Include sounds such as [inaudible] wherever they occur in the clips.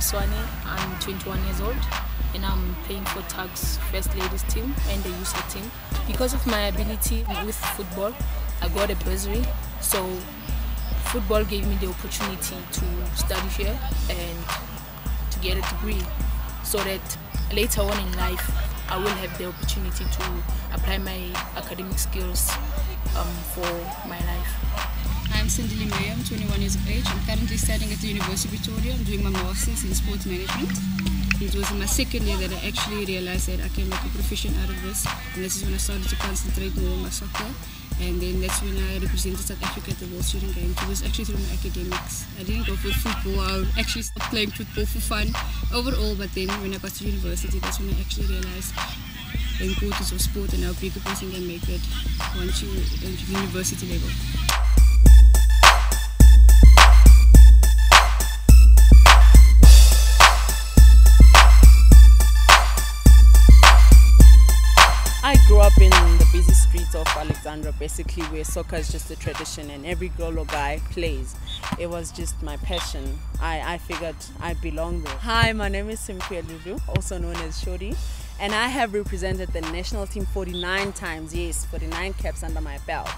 I'm 21 years old and I'm playing for TAG's First Ladies team and the USA team. Because of my ability with football, I got a bursary. So football gave me the opportunity to study here and to get a degree so that later on in life I will have the opportunity to apply my academic skills um, for my life. I'm Cindy Limay, I'm 21 years of age. I'm currently studying at the University of Victoria. I'm doing my Masters in Sports Management. It was in my second year that I actually realized that I can make a profession out of this. And this is when I started to concentrate more on my soccer. And then that's when I represented South Africa at the World Student Games. It was actually through my academics. I didn't go for football. I actually stopped playing football for fun overall. But then when I got to university, that's when I actually realized the importance of sport and how big a person can make it once you at university level. I grew up in the busy streets of Alexandra, basically where soccer is just a tradition and every girl or guy plays. It was just my passion. I, I figured I belong there. Hi, my name is Simphiwe Dludlu, also known as Shodi, and I have represented the national team 49 times, yes, 49 caps under my belt.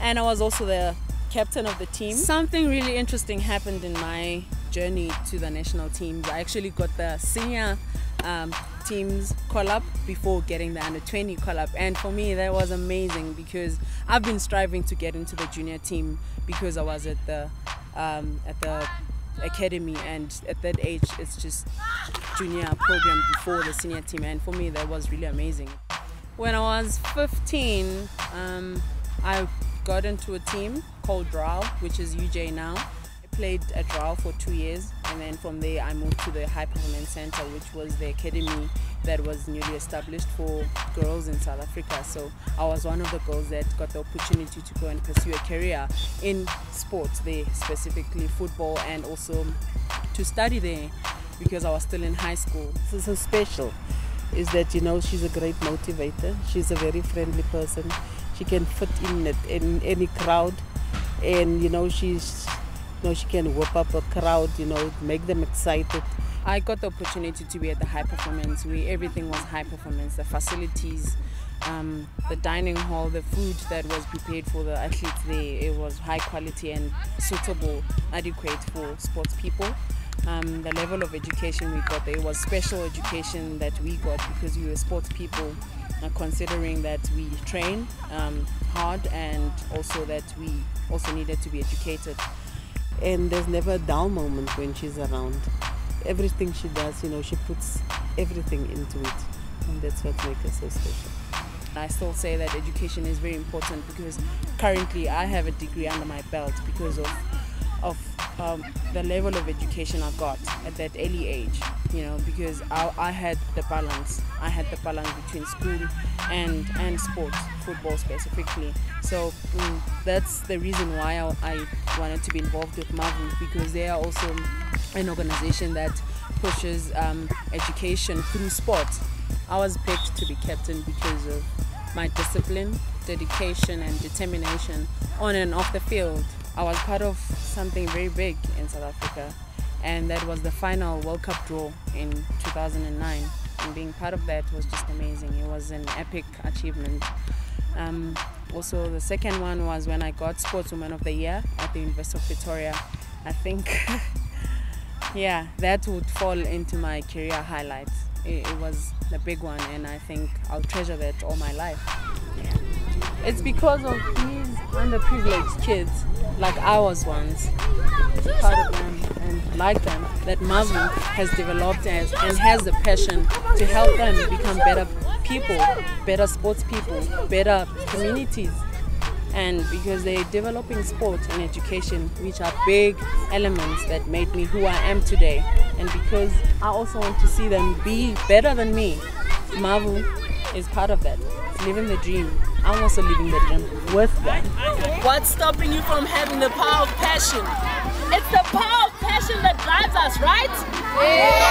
And I was also the captain of the team. Something really interesting happened in my journey to the national team. I actually got the senior um, teams call up before getting the under 20 call up and for me that was amazing because I've been striving to get into the junior team because I was at the um, at the academy and at that age it's just junior program before the senior team. And for me that was really amazing. When I was 15 um, I got into a team called RAU which is UJ now. I played at RAU for two years and then from there I moved to the High Performance Center which was the academy that was newly established for girls in South Africa. So I was one of the girls that got the opportunity to go and pursue a career in sports there specifically football and also to study there because I was still in high school. Is so special is that you know she's a great motivator. She's a very friendly person. She can fit in in any crowd. And you know she's know, she can whip up a crowd, you know, make them excited. I got the opportunity to be at the high performance where everything was high performance, the facilities, um, the dining hall, the food that was prepared for the athletes there, it was high quality and suitable, adequate for sports people. Um, the level of education we got there was special education that we got because we were sports people, uh, considering that we train um, hard and also that we also needed to be educated and there's never a dull moment when she's around. Everything she does, you know, she puts everything into it, and that's what makes her so special. I still say that education is very important because currently I have a degree under my belt because of of um, the level of education I got at that early age. You know, because I, I had the balance. I had the balance between school and and sports, football specifically. So mm, that's the reason why I, I wanted to be involved with Mavu because they are also an organization that pushes um, education through sport. I was picked to be captain because of my discipline, dedication, and determination on and off the field. I was part of something very big in South Africa, and that was the final World Cup draw in 2009. And being part of that was just amazing. It was an epic achievement. Um, also, the second one was when I got Sportswoman of the Year at the University of Pretoria. I think, [laughs] yeah, that would fall into my career highlights. It, it was the big one, and I think I'll treasure that all my life. Yeah. It's because of these underprivileged kids, like I was once, part of them and like them, that Mavu has developed as, and has the passion to help them become better people, better sports people, better communities. And because they're developing sport and education, which are big elements that made me who I am today. And because I also want to see them be better than me, Mavu is part of that. It's living the dream. I'm also living the dream with them. What's stopping you from having the power of passion? It's the power of passion that drives us, right? Yes.